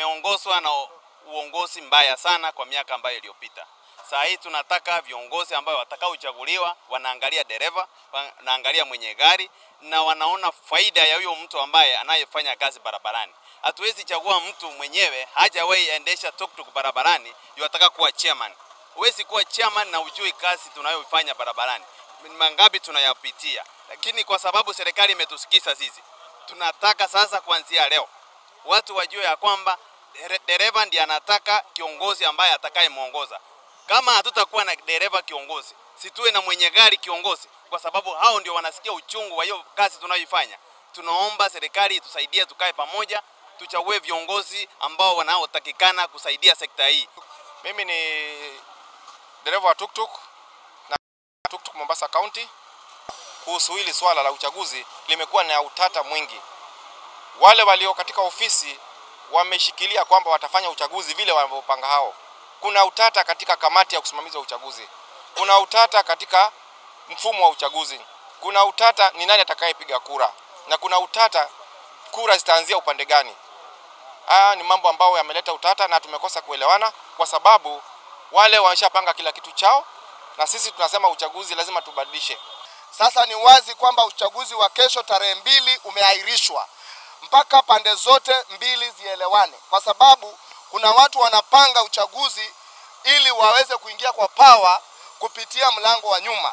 tumeongozwa na uongozi mbaya sana kwa miaka ambayo iliyopita. Saa hii tunataka viongozi ambao watakaochaguliwa wanaangalia dereva, wanaangalia mwenye gari na wanaona faida ya huyo mtu ambaye anayefanya kazi barabarani. Hatuwezi chagua mtu mwenyewe hajawahi endesha tuktuk barabarani yuataka kuwa chairman. Huwezi kuwa chairman na ujui kazi tunayoifanya barabarani, mangapi tunayapitia. Lakini kwa sababu serikali imetusikiza sisi, tunataka sasa kuanzia leo watu wajue ya kwamba dereva ndiye anataka kiongozi ambaye atakayemwongoza. Kama hatutakuwa na dereva kiongozi, situwe na mwenye gari kiongozi, kwa sababu hao ndio wanasikia uchungu wa hiyo kazi tunayoifanya. Tunaomba serikali itusaidie, tukae pamoja, tuchague viongozi ambao wanaotakikana kusaidia sekta hii. Mimi ni dereva wa tuktuk na tuktuk Mombasa County. Kuhusu hili swala la uchaguzi limekuwa na utata mwingi. Wale walio katika ofisi wameshikilia kwamba watafanya uchaguzi vile wanavyopanga hao. Kuna utata katika kamati ya kusimamiza uchaguzi, kuna utata katika mfumo wa uchaguzi, kuna utata ni nani atakayepiga kura, na kuna utata kura zitaanzia upande gani. Haya ni mambo ambayo yameleta utata na tumekosa kuelewana, kwa sababu wale wameshapanga kila kitu chao, na sisi tunasema uchaguzi lazima tubadilishe. Sasa ni wazi kwamba uchaguzi wa kesho tarehe mbili umeahirishwa mpaka pande zote mbili zielewane, kwa sababu kuna watu wanapanga uchaguzi ili waweze kuingia kwa pawa kupitia mlango wa nyuma.